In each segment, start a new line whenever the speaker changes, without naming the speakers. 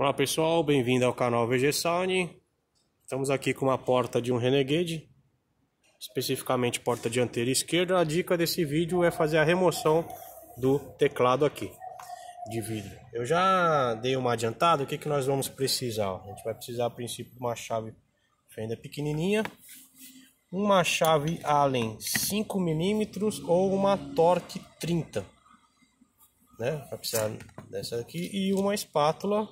Olá pessoal, bem-vindo ao canal VG Sound. Estamos aqui com uma porta de um Renegade, especificamente porta dianteira esquerda. A dica desse vídeo é fazer a remoção do teclado aqui de vidro. Eu já dei uma adiantada, o que, que nós vamos precisar? A gente vai precisar a princípio de uma chave fenda pequenininha, uma chave Allen 5mm ou uma Torque 30 né? Vai precisar dessa aqui e uma espátula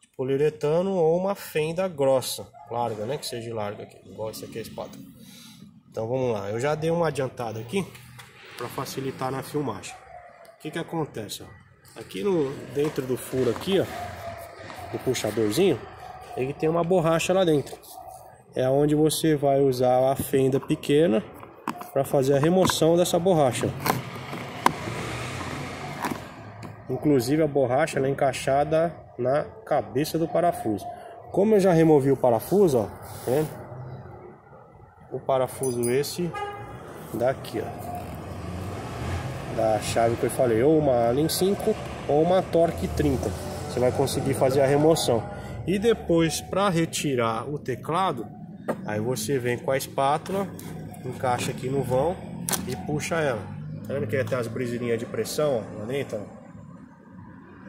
de poliuretano ou uma fenda grossa, larga, né? Que seja larga aqui, igual essa aqui é a espátula. Então vamos lá, eu já dei uma adiantada aqui para facilitar na filmagem. O que que acontece? Ó? Aqui no dentro do furo aqui, ó, do puxadorzinho, ele tem uma borracha lá dentro. É onde você vai usar a fenda pequena para fazer a remoção dessa borracha. Inclusive a borracha é encaixada na cabeça do parafuso. Como eu já removi o parafuso, ó, né? o parafuso esse daqui, ó, da chave que eu falei, ou uma Allen 5 ou uma Torque 30. Você vai conseguir fazer a remoção. E depois, para retirar o teclado, aí você vem com a espátula, encaixa aqui no vão e puxa ela. Tá vendo que tem as brisinhas de pressão ó, lá dentro? Ó?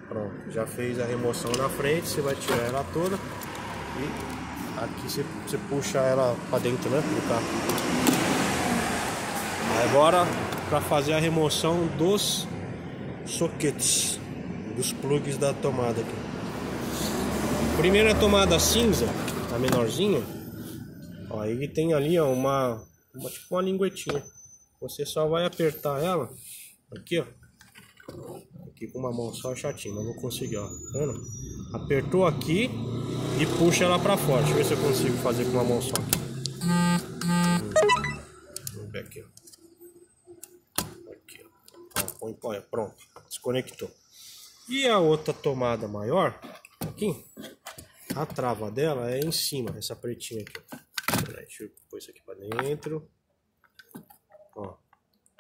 Pronto, já fez a remoção na frente, você vai tirar ela toda e aqui você, você puxa ela para dentro, né, do carro. Agora, para fazer a remoção dos soquetes, dos plugs da tomada aqui. Primeira tomada cinza, a menorzinha, ó, ele tem ali ó, uma, uma tipo uma linguetinha. Você só vai apertar ela aqui, ó Aqui com uma mão só é chatinho, mas vou conseguir, ó. Tá vendo? Apertou aqui e puxa ela pra fora. Deixa eu ver se eu consigo fazer com uma mão só aqui. Vamos ver aqui, ó. Aqui, ó. Põe, põe, pronto. Desconectou. E a outra tomada maior, aqui, a trava dela é em cima, essa pretinha aqui. Deixa eu pôr isso aqui pra dentro. Ó.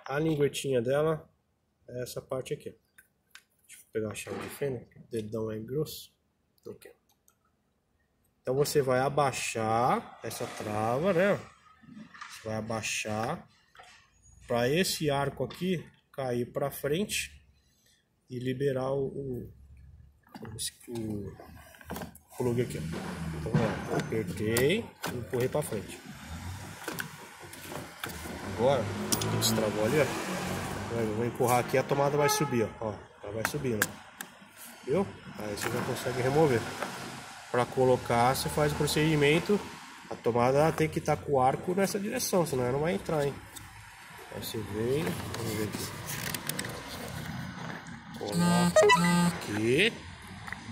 A linguetinha dela essa parte aqui. Deixa eu pegar a chave de fenda, o dedão é grosso. Então você vai abaixar essa trava, né? Você vai abaixar para esse arco aqui cair para frente e liberar o, o, o, o plug aqui. Então, ó, apertei e empurrei para frente. Agora, destravou ali, ó. Vou empurrar aqui a tomada vai subir, ó. ó ela vai subindo. Viu? Aí você já consegue remover. Para colocar, você faz o procedimento. A tomada tem que estar tá com o arco nessa direção, senão ela não vai entrar, hein? Aí você vem, vamos ver aqui. Coloca aqui.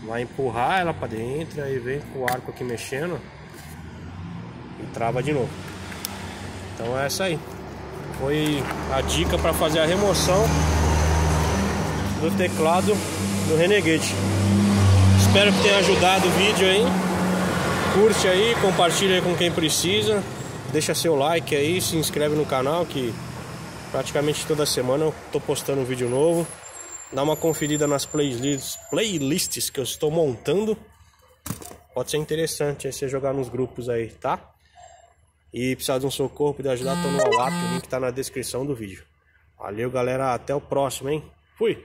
Vai empurrar ela para dentro, aí vem com o arco aqui mexendo e trava de novo. Então é essa aí foi a dica para fazer a remoção do teclado do Renegade. Espero que tenha ajudado o vídeo aí. Curte aí, compartilha aí com quem precisa. Deixa seu like aí, se inscreve no canal que praticamente toda semana eu tô postando um vídeo novo. Dá uma conferida nas playlists, playlists que eu estou montando. Pode ser interessante aí você jogar nos grupos aí, tá? E precisar de um socorro, poder ajudar, tô no WhatsApp, o link tá na descrição do vídeo. Valeu, galera. Até o próximo, hein? Fui!